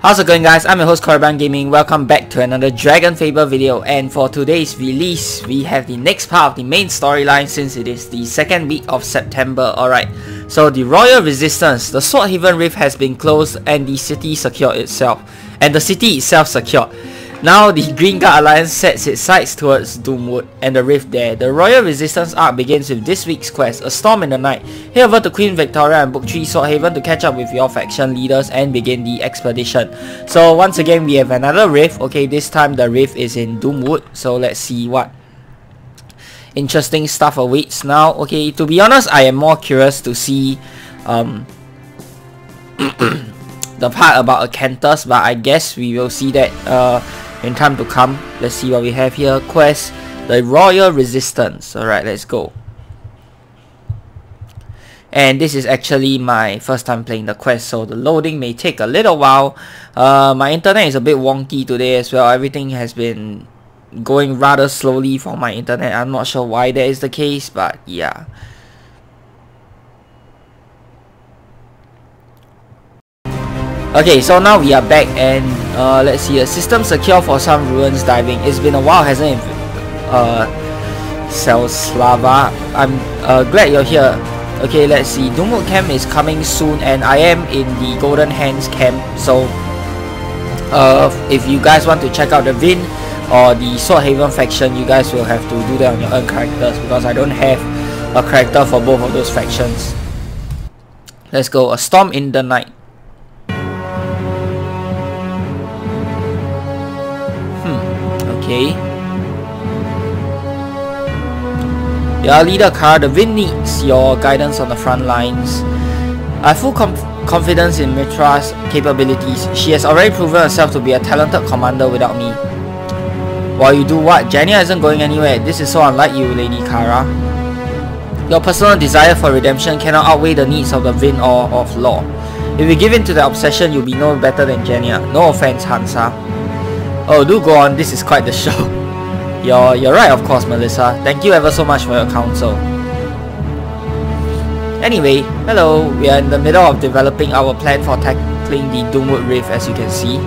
How's it going guys? I'm your host Korriban Gaming. Welcome back to another DragonFable video and for today's release, we have the next part of the main storyline since it is the second week of September. Alright, so the Royal Resistance, the Swordhaven Rift has been closed and the city secured itself. And the city itself secured. Now the Green Guard Alliance sets its sights towards Doomwood and the rift there. The Royal Resistance arc begins with this week's quest, A Storm in the Night. Head over to Queen Victoria and Book 3 Swordhaven to catch up with your faction leaders and begin the expedition. So once again we have another rift. Okay, this time the rift is in Doomwood. So let's see what interesting stuff awaits now. Okay, to be honest, I am more curious to see um the part about Acanthus, but I guess we will see that uh in time to come. Let's see what we have here. Quest, the Royal Resistance. Alright, let's go. And this is actually my first time playing the quest, so the loading may take a little while. Uh, my internet is a bit wonky today as well. Everything has been going rather slowly for my internet. I'm not sure why that is the case, but yeah. Okay, so now we are back and uh, let's see, a system secure for some ruins diving. It's been a while, hasn't it? Uh, Selslava, I'm uh, glad you're here. Okay, let's see, Doomwood camp is coming soon and I am in the Golden Hands camp. So, uh, if you guys want to check out the Vin or the Swordhaven faction, you guys will have to do that on your own characters because I don't have a character for both of those factions. Let's go, a storm in the night. Okay. Your leader Kara, the Vin needs your guidance on the front lines. I have full conf confidence in Mitra's capabilities. She has already proven herself to be a talented commander without me. While you do what? Jaania isn't going anywhere. This is so unlike you, Lady Kara. Your personal desire for redemption cannot outweigh the needs of the Vin or of law. If you give in to the obsession, you'll be no better than Jaania. No offense, Hansa. Oh, do go on. This is quite the show. You're, you're right, of course, Melissa. Thank you ever so much for your counsel. Anyway, hello. We are in the middle of developing our plan for tackling the Doomwood Rift, as you can see.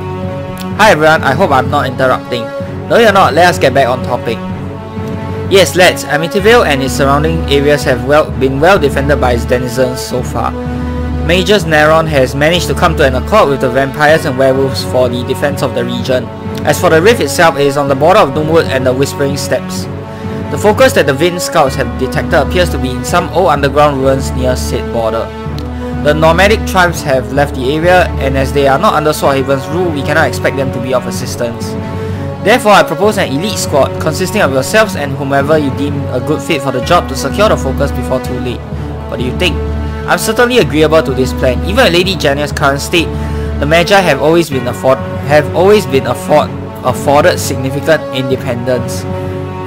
Hi everyone, I hope I'm not interrupting. No, you're not. Let us get back on topic. Yes, let's. Amityvale and its surrounding areas have well been well defended by its denizens so far. Magus Neron has managed to come to an accord with the vampires and werewolves for the defense of the region. As for the rift itself, it is on the border of Doomwood and the Whispering Steppes. The focus that the Vin scouts have detected appears to be in some old underground ruins near said border. The nomadic tribes have left the area and as they are not under Swordhaven's rule, we cannot expect them to be of assistance. Therefore, I propose an elite squad consisting of yourselves and whomever you deem a good fit for the job to secure the focus before too late. What do you think? I'm certainly agreeable to this plan. Even at Lady Jaania's current state, the Magi have always been afford have always been afford afforded significant independence.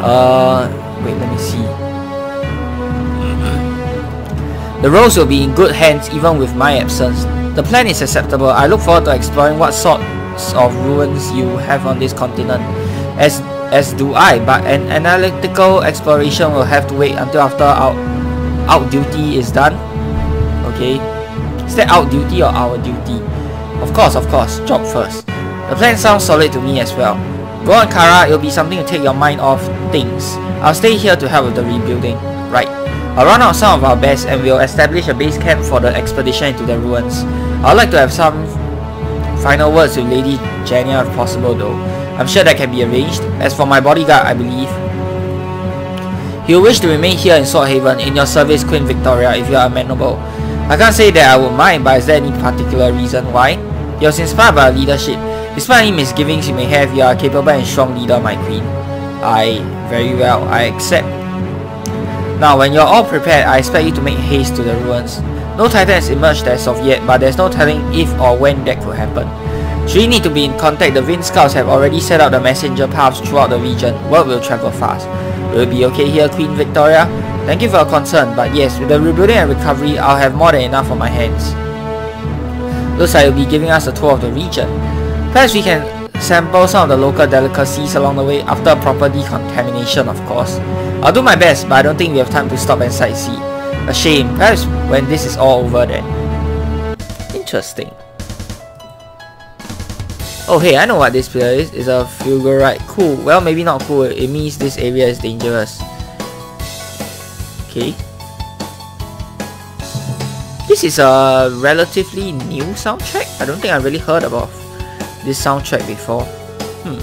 Uh, wait, let me see. The roles will be in good hands even with my absence. The plan is acceptable. I look forward to exploring what sorts of ruins you have on this continent. As as do I, but an analytical exploration will have to wait until after our out duty is done. Okay. Is that out duty or our duty? Of course, of course, job first. The plan sounds solid to me as well. Go on Kara, it'll be something to take your mind off things. I'll stay here to help with the rebuilding. Right. I'll run out some of our best and we'll establish a base camp for the expedition into the ruins. I'd like to have some final words with Lady Jaania if possible though. I'm sure that can be arranged. As for my bodyguard, I believe He'll wish to remain here in Swordhaven in your service Queen Victoria if you are amenable. I can't say that I would mind, but is there any particular reason why? Was inspired by leadership. Despite any misgivings you may have, you are a capable and strong leader, my queen. I, very well, I accept. Now, when you're all prepared, I expect you to make haste to the ruins. No titan has emerged as of yet, but there's no telling if or when that could happen. Should you need to be in contact, the Vin Scouts have already set out the messenger paths throughout the region. Word will travel fast. Will be okay here, Queen Victoria? Thank you for your concern, but yes, with the rebuilding and recovery, I'll have more than enough on my hands. Looks like you'll be giving us a tour of the region. Perhaps we can sample some of the local delicacies along the way after proper decontamination, of course. I'll do my best, but I don't think we have time to stop and sightsee. A shame. Perhaps when this is all over then. Interesting. Oh hey, I know what this player is. It's a Fulgurite. Cool. Well, maybe not cool. It means this area is dangerous. Okay. This is a relatively new soundtrack. I don't think I really heard about this soundtrack before. Hmm.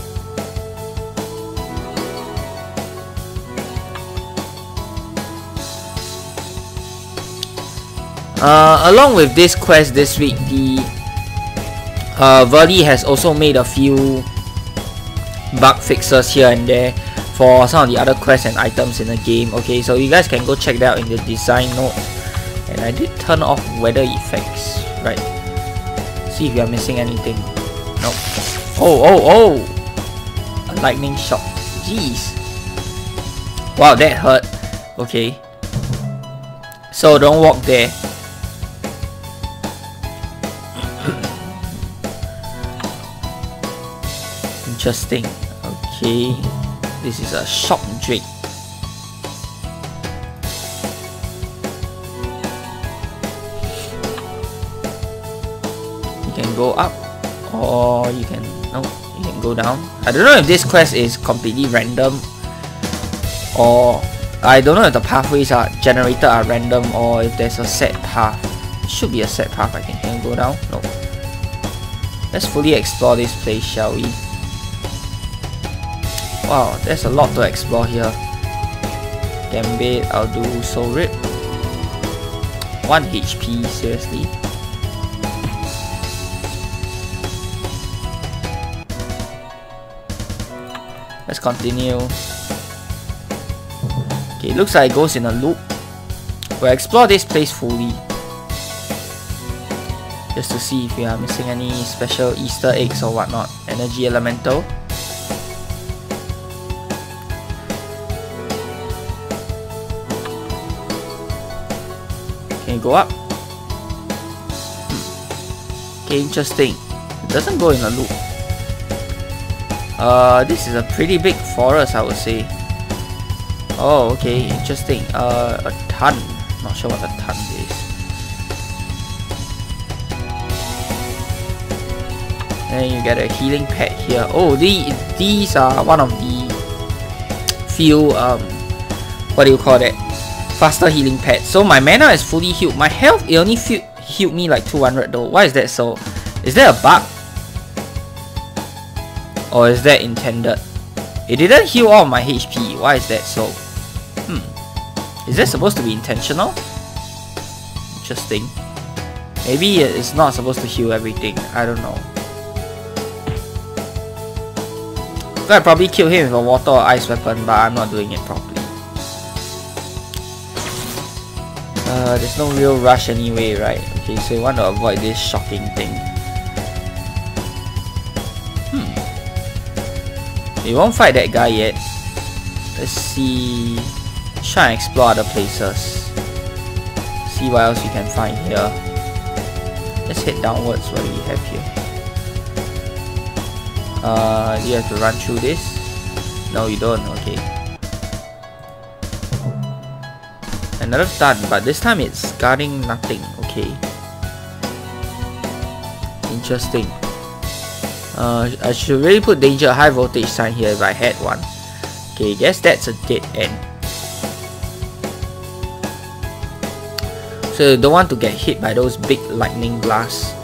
Uh, along with this quest this week, the uh, Verdi has also made a few bug fixes here and there for some of the other quests and items in the game. Okay, so you guys can go check that out in the design note. And I did turn off weather effects, right? See if you are missing anything. Nope. Oh, oh, oh! A lightning shock. Jeez. Wow, that hurt. Okay. So don't walk there. Interesting. Okay. This is a shock drake. You can go up or you can no you can go down. I don't know if this quest is completely random or I don't know if the pathways are generated are random or if there's a set path. It should be a set path I think. Can go down? No. Let's fully explore this place, shall we? Wow, there's a lot to explore here. Gambit, I'll do Soul Rip. 1 HP, seriously. Let's continue. Okay, it looks like it goes in a loop. We'll explore this place fully. Just to see if we are missing any special Easter eggs or whatnot. Energy Elemental. Can you go up? Hmm. Okay, interesting. It doesn't go in a loop. Uh, this is a pretty big forest, I would say. Oh, okay, interesting. Uh, a ton. Not sure what a ton is. And you get a healing pad here. Oh, the, these are one of the few, um, what do you call that? faster healing pad. So my mana is fully healed. My health, it only healed me like 200 though. Why is that so? Is that a bug? Or is that intended? It didn't heal all my HP. Why is that so? Hmm. Is that supposed to be intentional? Interesting. Maybe it's not supposed to heal everything. I don't know. I probably kill him with a water or ice weapon, but I'm not doing it properly. Uh, there's no real rush anyway, right? Okay, so you want to avoid this shocking thing. We won't fight that guy yet. Let's see. Try and explore other places. See what else we can find here. Let's head downwards. What do we have here? Uh, you have to run through this? No, you don't. Okay. Another stun, but this time it's guarding nothing. Okay. Interesting. Uh, I should really put danger high voltage sign here if I had one. Okay, guess that's a dead end. So you don't want to get hit by those big lightning blasts.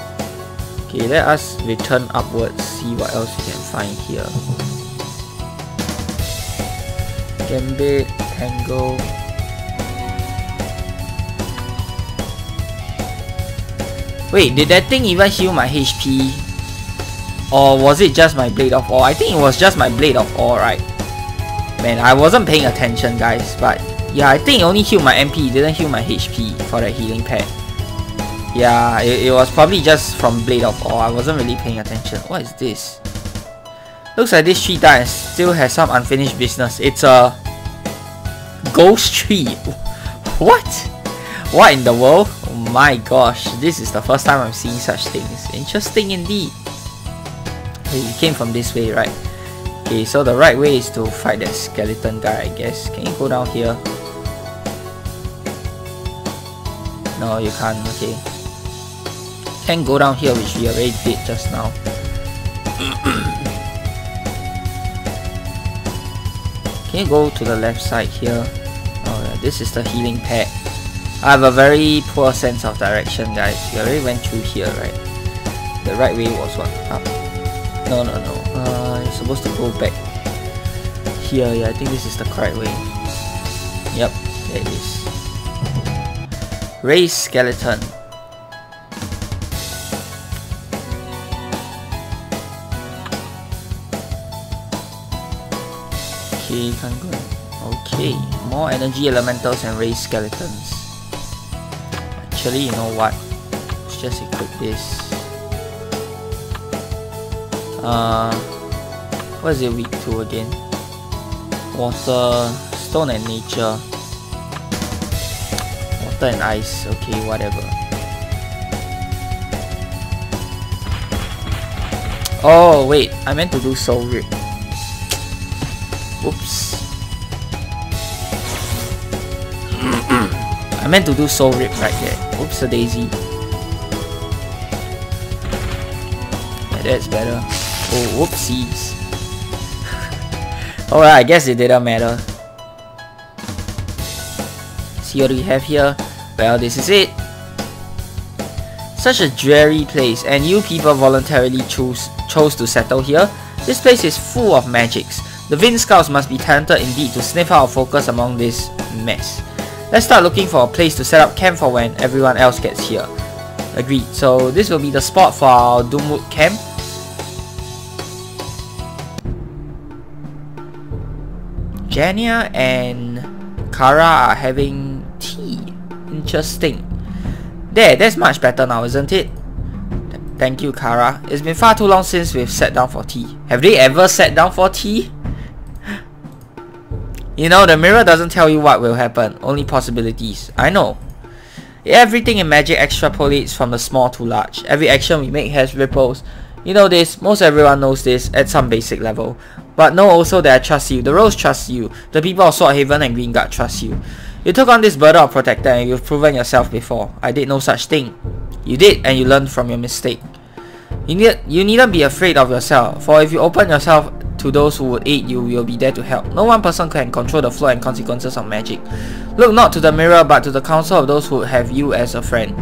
Okay, let us return upwards, see what else we can find here. Gambit, Tango. Wait, did that thing even heal my HP? Or was it just my Blade of Awe? I think it was just my Blade of Awe, right? Man, I wasn't paying attention, guys. But yeah, I think it only healed my MP. It didn't heal my HP for that healing pad. Yeah, it, it was probably just from Blade of Awe. I wasn't really paying attention. What is this? Looks like this tree dice still has some unfinished business. It's a ghost tree. What? What in the world? Oh my gosh, this is the first time I'm seeing such things. Interesting indeed. You came from this way, right? Okay, so the right way is to fight that skeleton guy, I guess. Can you go down here? No, you can't, okay. Can go down here, which we already did just now. Can you go to the left side here? Oh yeah, this is the healing pad. I have a very poor sense of direction guys. We already went through here, right? The right way was what? Up. No, no, no. Uh, you're supposed to go back here. Yeah, I think this is the correct way. Yep, there it is. Raised skeleton. Okay, can't go. Okay, more energy elementals and raised skeletons. Actually, you know what? Let's just equip this. Uh, what is it week 2 again? Water, stone and nature. Water and ice, okay, whatever. Oh, wait, I meant to do soul rip. Oops. I meant to do soul rip right there. Oops a daisy. Yeah, that's better. Oh, whoopsies. Alright, I guess it didn't matter. See what we have here? Well, this is it. Such a dreary place, and you people voluntarily choose chose to settle here. This place is full of magics. The Vin Scouts must be talented indeed to sniff out focus among this mess. Let's start looking for a place to set up camp for when everyone else gets here. Agreed. So this will be the spot for our Doomwood camp. Jaania and Kara are having tea. Interesting. There, that's much better now, isn't it? Thank you, Kara. It's been far too long since we've sat down for tea. Have they ever sat down for tea? You know, the mirror doesn't tell you what will happen, only possibilities. I know. Everything in magic extrapolates from the small to large. Every action we make has ripples. You know this, most everyone knows this at some basic level. But know also that I trust you, the Rose trusts you, the people of Swordhaven and Greenguard trust you. You took on this burden of protector and you've proven yourself before. I did no such thing. You did and you learned from your mistake. You, need, you needn't be afraid of yourself, for if you open yourself to those who would aid you, you, will be there to help. No one person can control the flow and consequences of magic. Look not to the mirror, but to the counsel of those who have you as a friend.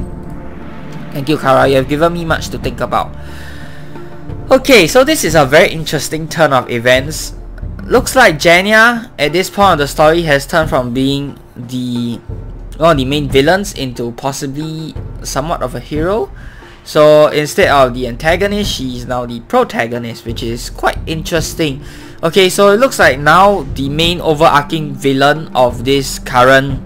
Thank you, Kara. You have given me much to think about. Okay, so this is a very interesting turn of events. Looks like Jaania, at this point of the story, has turned from being the one of the main villains into possibly somewhat of a hero. So instead of the antagonist, she is now the protagonist, which is quite interesting. Okay, so it looks like now the main overarching villain of this current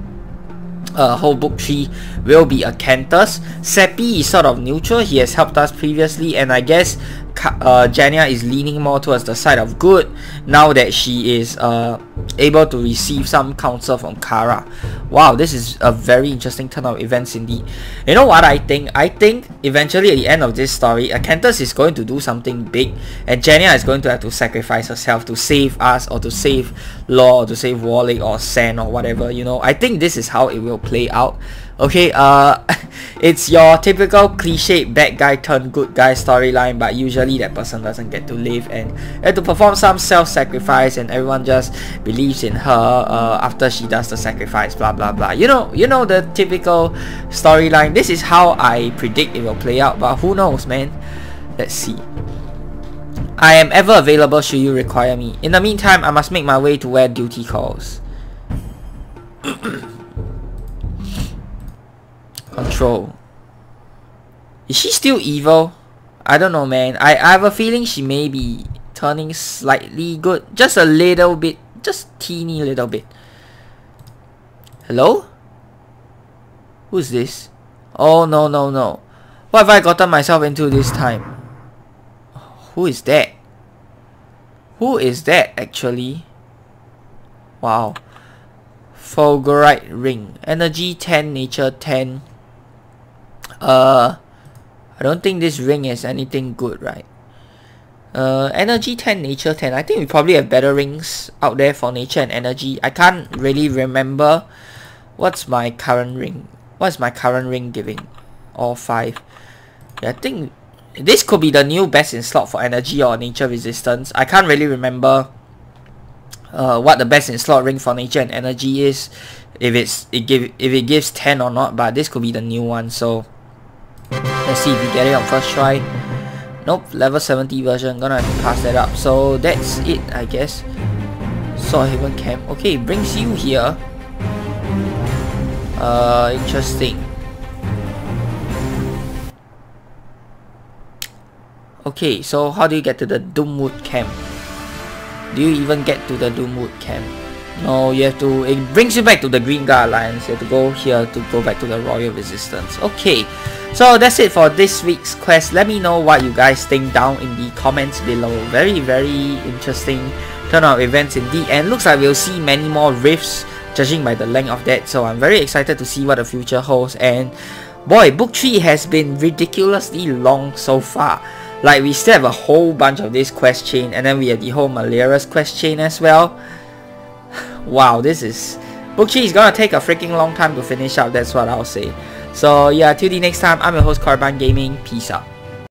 uh, whole book tree will be a Acanthus. Seppi is sort of neutral, he has helped us previously and I guess uh, Jaania is leaning more towards the side of good now that she is uh, able to receive some counsel from Kara. Wow, this is a very interesting turn of events indeed. You know what I think? I think eventually at the end of this story, Acanthus is going to do something big and Jaania is going to have to sacrifice herself to save us or to save Law or to save Warlic or Sen or whatever, you know. I think this is how it will play out. Okay, uh, it's your typical cliche bad guy turn good guy storyline, but usually that person doesn't get to live and have to perform some self-sacrifice, and everyone just believes in her uh, after she does the sacrifice. Blah blah blah. You know, you know the typical storyline. This is how I predict it will play out, but who knows, man? Let's see. I am ever available should you require me. In the meantime, I must make my way to where duty calls. Control. Is she still evil? I don't know, man. I, I have a feeling she may be turning slightly good. Just a little bit. Just teeny little bit. Hello? Who's this? Oh, no, no, no. What have I gotten myself into this time? Who is that? Who is that, actually? Wow. Fulgurite ring. Energy 10, nature 10. Uh, I don't think this ring is anything good, right? Uh, energy 10, nature 10. I think we probably have better rings out there for nature and energy. I can't really remember what's my current ring. What's my current ring giving? All five. Yeah, I think this could be the new best in slot for energy or nature resistance. I can't really remember uh, what the best in slot ring for nature and energy is. If it's it give if it gives 10 or not, but this could be the new one. So see if we get it on first try. Nope, level 70 version. Gonna have to pass that up. So that's it, I guess. Salthaven Camp. Okay, brings you here. Uh, interesting. Okay, so how do you get to the Doomwood camp? Do you even get to the Doomwood camp? No, you have to, it brings you back to the Green Guard Alliance. You have to go here to go back to the Royal Resistance. Okay, so that's it for this week's quest. Let me know what you guys think down in the comments below. Very, very interesting turn of events indeed. And looks like we'll see many more rifts judging by the length of that. So I'm very excited to see what the future holds. And boy, book 3 has been ridiculously long so far. Like we still have a whole bunch of this quest chain and then we have the whole Malera's quest chain as well. Wow, this is... Book is gonna take a freaking long time to finish up, that's what I'll say. So yeah, till the next time, I'm your host Korriban Gaming, peace out.